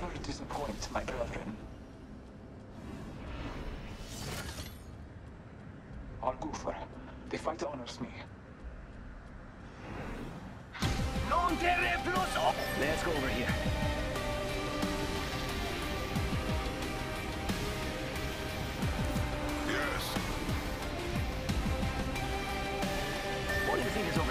never disappoint my brethren. Allfather, the fighter honors me. Non te replos! Let's go over here. Yes! What do you think is over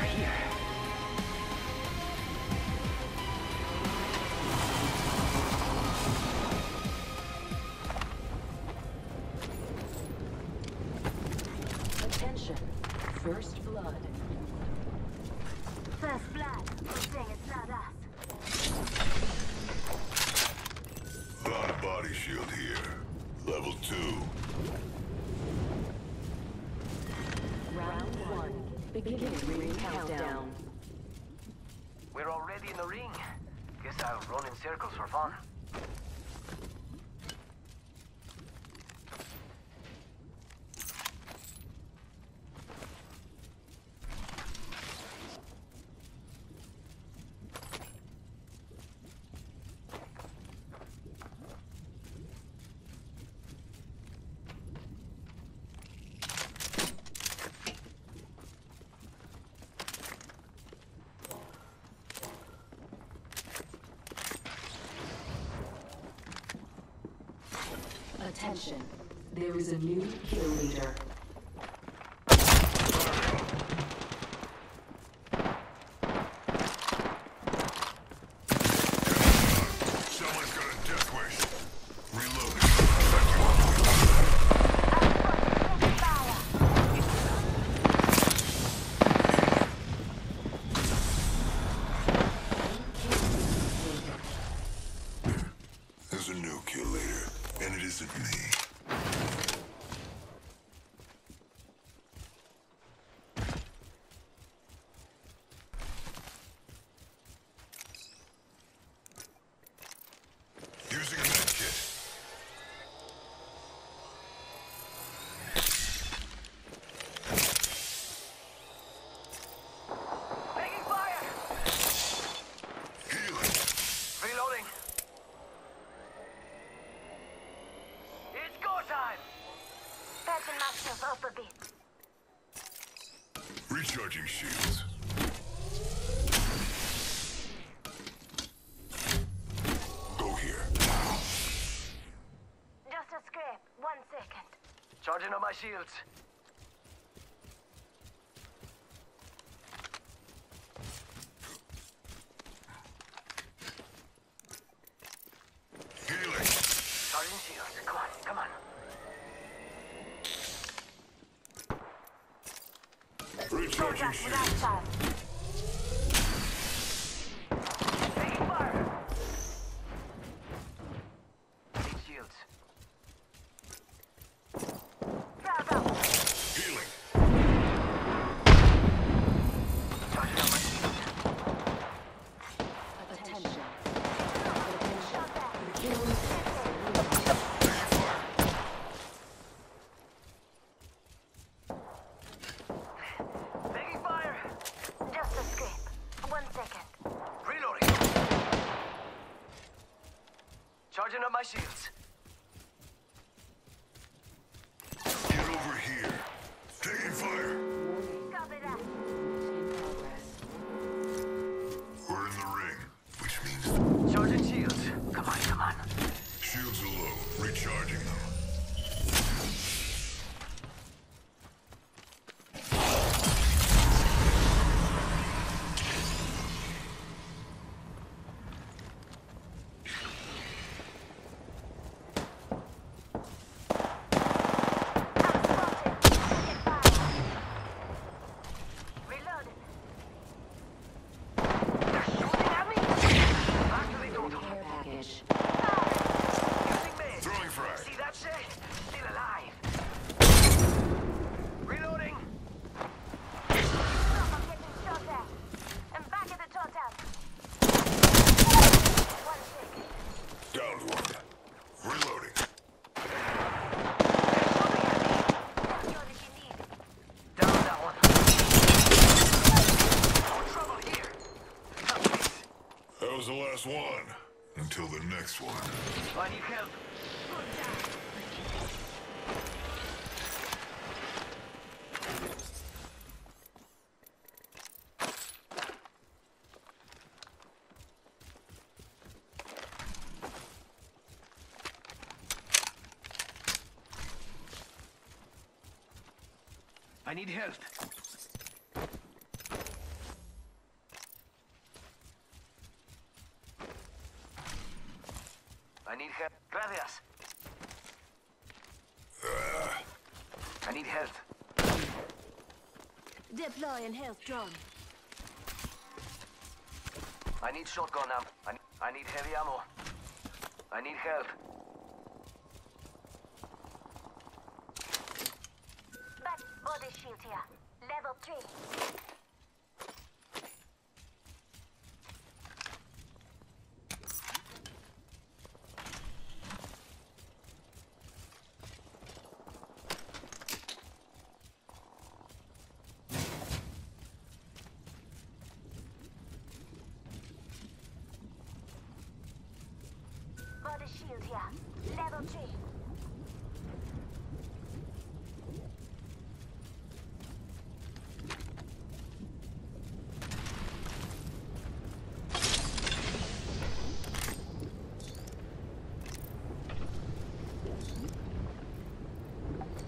one. Beginning ring countdown. We're already in the ring. Guess I'll run in circles for fun. Attention, there is a new kill leader. Recharging shields. Go here. Just a scrape. One second. Charging up my shields. จากเว charging up my shields. I need help. I need help. Gracias. I need help. Deploying health drone. I need shotgun ammo. I I need heavy ammo. I need help. Shield here. Level 3. Body shield here. Level 3.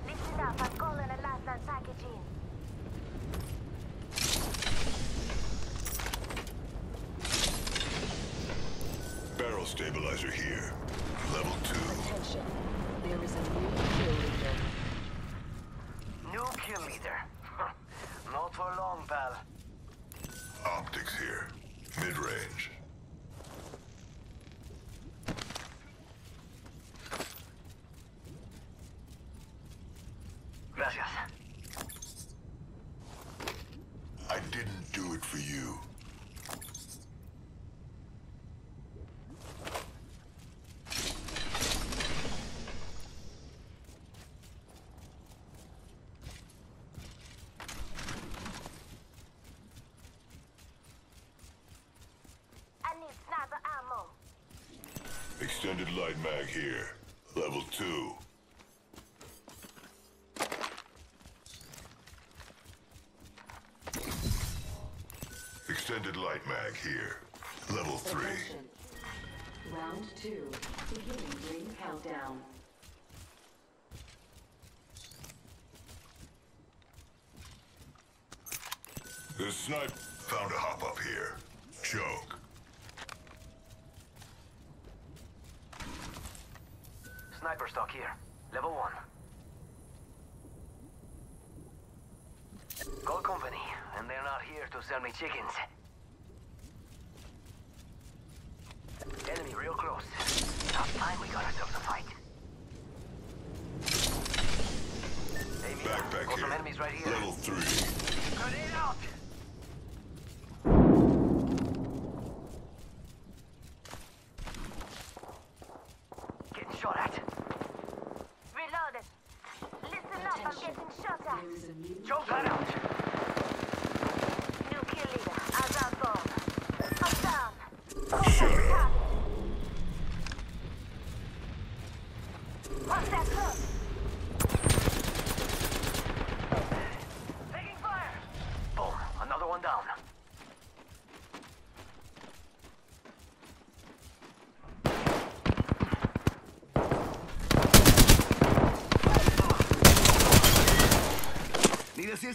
Listen up, I'm calling a lifeline package in. Barrel stabilizer here. Level two. Attention. There is a new kill leader. New kill leader. Not for long, pal. Optics here. Mid-range. Gracias. I didn't do it for you. I need sniper ammo. Extended light mag here. Level two. Extended light mag here. Level three. Attention. Round two. Beginning ring countdown. The snipe found a hop up here. Choke. Sniper stock here. Level 1. Call company, and they're not here to sell me chickens. Enemy real close. About time we got ourselves a fight. Backpack here. Right here. Level 3.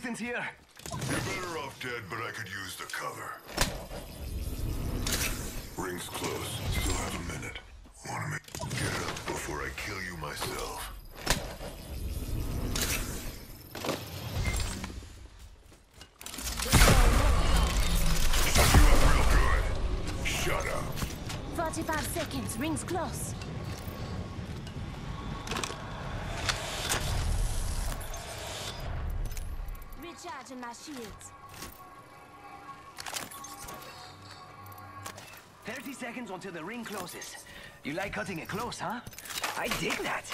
Need assistance here? You're better off dead, but I could use the cover. Ring's close. Still have a minute. Wanna make... Get up before I kill you myself. You up real good. Shut up. 45 seconds. Rings close. my shields. 30 seconds until the ring closes. You like cutting it close, huh? I dig that.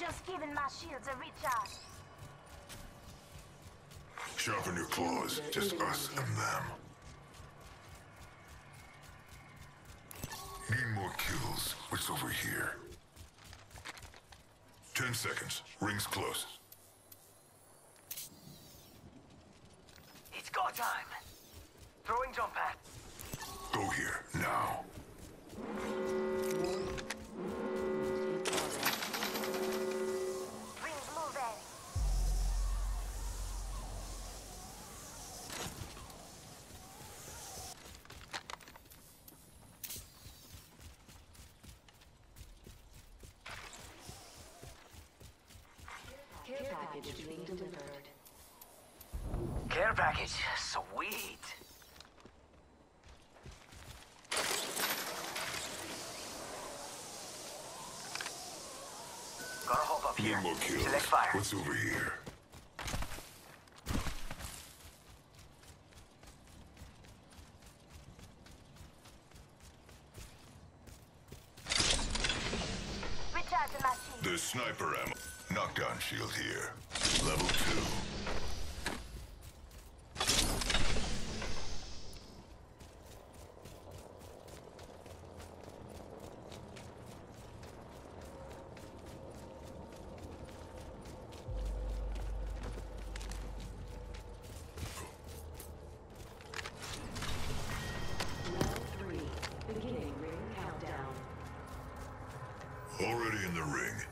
Just giving my shields a recharge. Sharpen your claws. Just us and them. Need more kills. What's over here? Ten seconds. Ring's close. Score time! Throwing jump pad. Go here, now. Care package being delivered package. Sweet. Gotta hold up here. Limo killed. Select fire. What's over here? There's sniper ammo. Knockdown shield here. Level 2. the ring.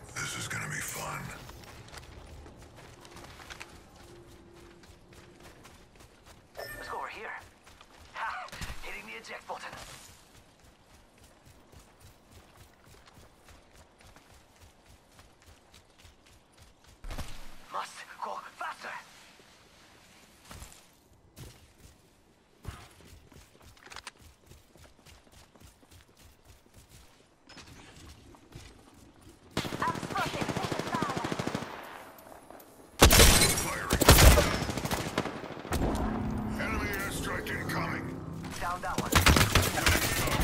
Incoming. Down that one.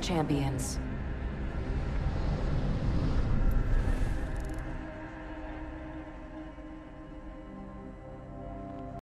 Champions.